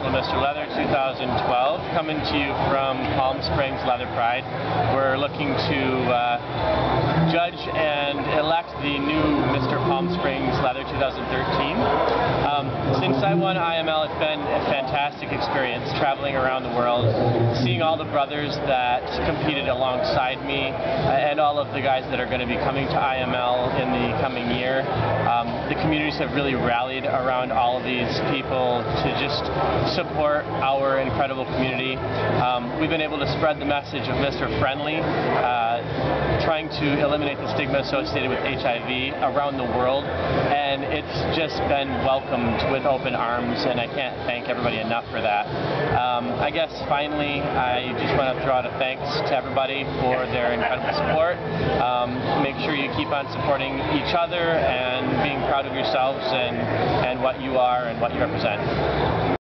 Mr. Leather 2012, coming to you from Palm Springs Leather Pride. We're looking to uh, judge and elect the new Mr. Palm Springs Leather 2013. Since I won IML, it's been a fantastic experience traveling around the world, seeing all the brothers that competed alongside me, uh, and all of the guys that are going to be coming to IML in the coming year. Um, the communities have really rallied around all of these people to just support our incredible community. Um, we've been able to spread the message of Mr. Friendly, uh, to eliminate the stigma associated with HIV around the world, and it's just been welcomed with open arms, and I can't thank everybody enough for that. Um, I guess finally, I just want to throw out a thanks to everybody for their incredible support. Um, make sure you keep on supporting each other and being proud of yourselves and, and what you are and what you represent.